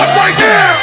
up right now.